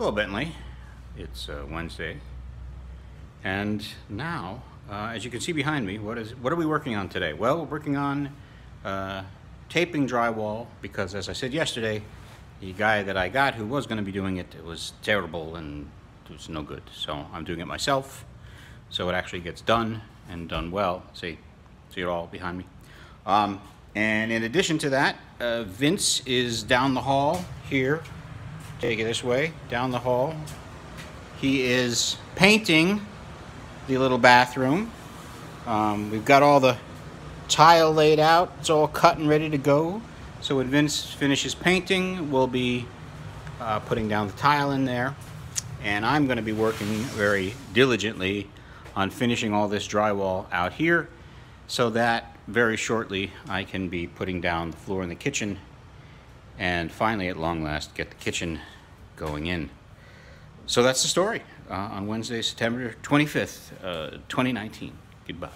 Hello, Bentley. It's uh, Wednesday, and now, uh, as you can see behind me, what is what are we working on today? Well, we're working on uh, taping drywall because, as I said yesterday, the guy that I got who was going to be doing it, it was terrible and it was no good. So I'm doing it myself, so it actually gets done and done well. See, see it all behind me. Um, and in addition to that, uh, Vince is down the hall here Take it this way, down the hall. He is painting the little bathroom. Um, we've got all the tile laid out. It's all cut and ready to go. So when Vince finishes painting, we'll be uh, putting down the tile in there. And I'm going to be working very diligently on finishing all this drywall out here so that very shortly I can be putting down the floor in the kitchen and finally, at long last, get the kitchen going in. So that's the story uh, on Wednesday, September 25th, uh, 2019. Goodbye.